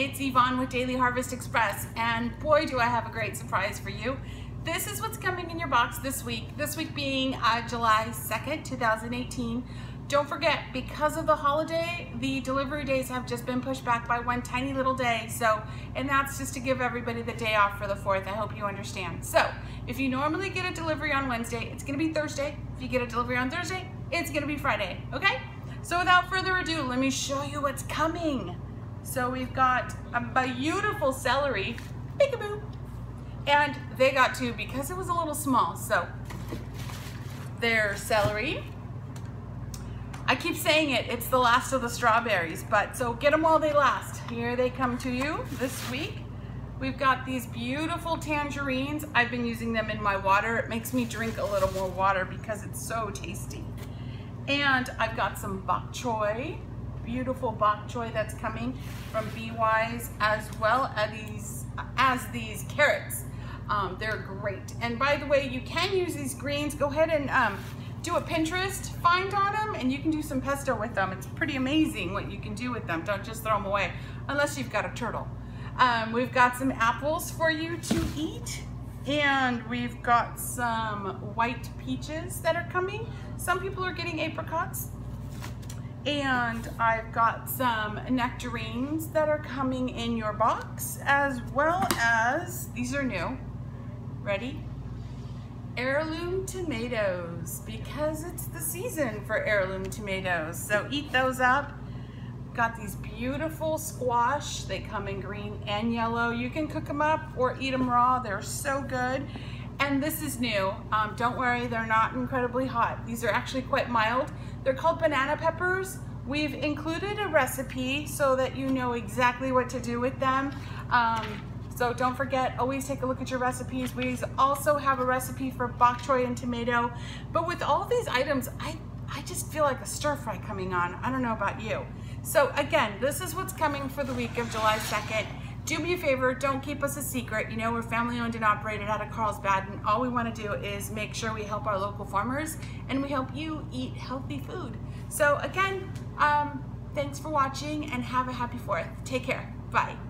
It's Yvonne with Daily Harvest Express, and boy, do I have a great surprise for you. This is what's coming in your box this week, this week being uh, July 2nd, 2018. Don't forget, because of the holiday, the delivery days have just been pushed back by one tiny little day. So, and that's just to give everybody the day off for the 4th. I hope you understand. So, if you normally get a delivery on Wednesday, it's gonna be Thursday. If you get a delivery on Thursday, it's gonna be Friday, okay? So without further ado, let me show you what's coming. So we've got um, a beautiful celery, peekaboo, and they got two because it was a little small. So their celery. I keep saying it, it's the last of the strawberries, but so get them while they last. Here they come to you this week. We've got these beautiful tangerines. I've been using them in my water. It makes me drink a little more water because it's so tasty. And I've got some bok choy beautiful bok choy that's coming from Be Wise as well as these, as these carrots. Um, they're great. And by the way, you can use these greens. Go ahead and um, do a Pinterest find on them and you can do some pesto with them. It's pretty amazing what you can do with them. Don't just throw them away unless you've got a turtle. Um, we've got some apples for you to eat and we've got some white peaches that are coming. Some people are getting apricots. And I've got some nectarines that are coming in your box, as well as, these are new, ready? Heirloom tomatoes, because it's the season for heirloom tomatoes. So eat those up. Got these beautiful squash. They come in green and yellow. You can cook them up or eat them raw. They're so good. And this is new. Um, don't worry, they're not incredibly hot. These are actually quite mild. They're called banana peppers. We've included a recipe so that you know exactly what to do with them. Um, so don't forget, always take a look at your recipes. We also have a recipe for bok choy and tomato. But with all these items, I, I just feel like a stir fry coming on. I don't know about you. So again, this is what's coming for the week of July 2nd do me a favor, don't keep us a secret. You know, we're family owned and operated out of Carlsbad, and all we want to do is make sure we help our local farmers and we help you eat healthy food. So again, um, thanks for watching and have a happy 4th. Take care. Bye.